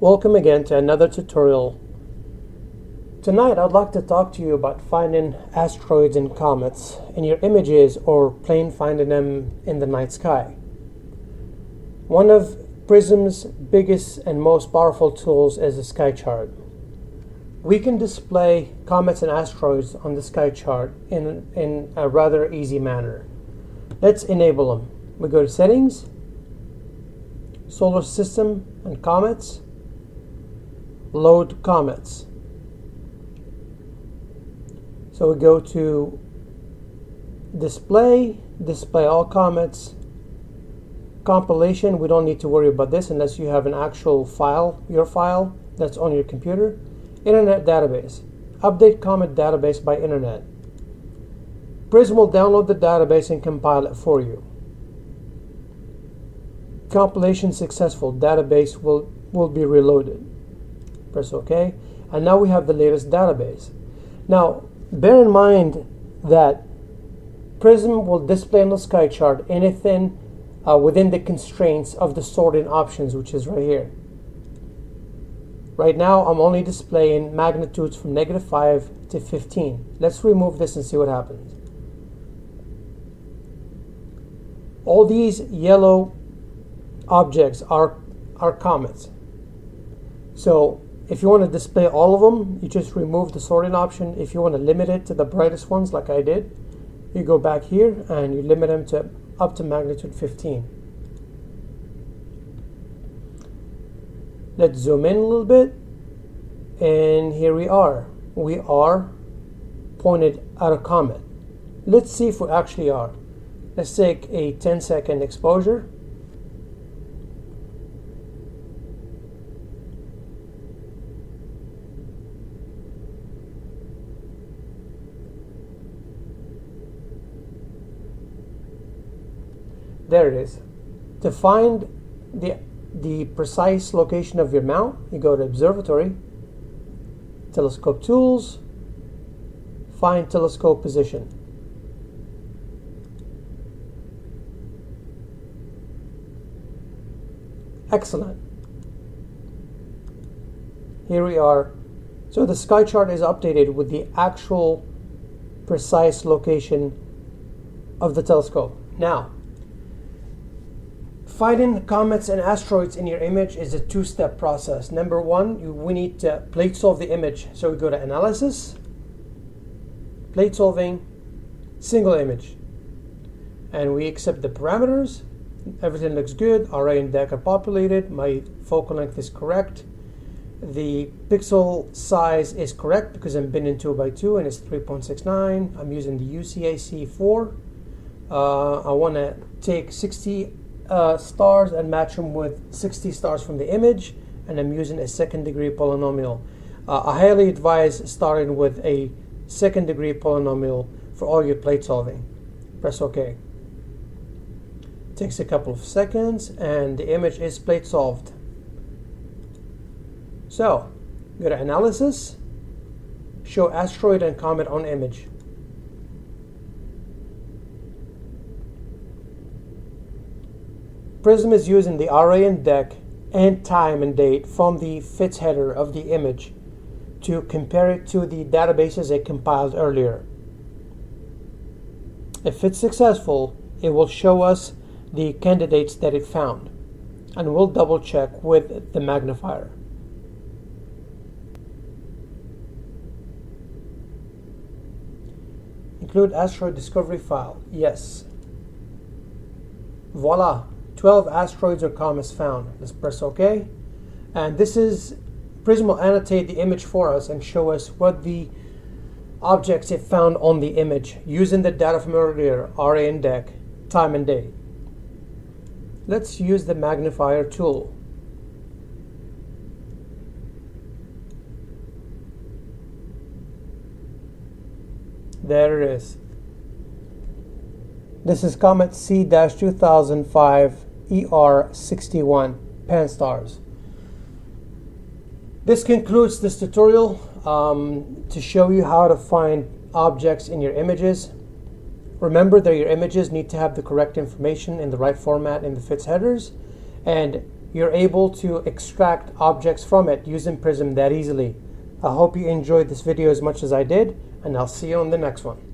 Welcome again to another tutorial. Tonight I'd like to talk to you about finding asteroids and comets in your images or plain finding them in the night sky. One of Prism's biggest and most powerful tools is the sky chart. We can display comets and asteroids on the sky chart in, in a rather easy manner. Let's enable them. We go to settings, solar system and comets, load comets. So we go to display, display all comets, compilation, we don't need to worry about this unless you have an actual file, your file that's on your computer. Internet database, update comet database by internet. Prism will download the database and compile it for you. Compilation successful, database will, will be reloaded. Press OK. And now we have the latest database. Now, bear in mind that Prism will display on the sky chart anything uh, within the constraints of the sorting options, which is right here. Right now, I'm only displaying magnitudes from negative 5 to 15. Let's remove this and see what happens. All these yellow objects are, are comets. So if you want to display all of them, you just remove the sorting option. If you want to limit it to the brightest ones like I did, you go back here and you limit them to up to magnitude 15. Let's zoom in a little bit. And here we are. We are pointed at a comet. Let's see if we actually are. Let's take a 10 second exposure. There it is. To find the, the precise location of your mount, you go to Observatory, Telescope Tools, find telescope position. Excellent. Here we are. So the sky chart is updated with the actual precise location of the telescope. Now, Finding comets and asteroids in your image is a two-step process. Number one, you, we need to plate solve the image. So we go to Analysis, Plate Solving, Single Image. And we accept the parameters. Everything looks good. RA and Dec are populated. My focal length is correct. The pixel size is correct because I'm binning 2 by 2 and it's 3.69. I'm using the UCAC 4. Uh, I want to take 60 uh, stars and match them with 60 stars from the image and I'm using a second degree polynomial. Uh, I highly advise starting with a second degree polynomial for all your plate solving. Press OK. Takes a couple of seconds and the image is plate solved. So, go to Analysis, Show Asteroid and Comet on Image. Prism is using the RA and Dec and time and date from the FITS header of the image to compare it to the databases it compiled earlier. If it's successful, it will show us the candidates that it found, and we'll double check with the magnifier. Include asteroid discovery file. Yes. Voila, 12 asteroids or comets found. Let's press OK. And this is, Prism will annotate the image for us and show us what the objects it found on the image using the data from earlier, RA and Dec, time and date. Let's use the magnifier tool. There it is. This is Comet C-2005 ER61 Pan-STARRS. This concludes this tutorial um, to show you how to find objects in your images. Remember that your images need to have the correct information in the right format in the FITS headers. And you're able to extract objects from it using Prism that easily. I hope you enjoyed this video as much as I did, and I'll see you on the next one.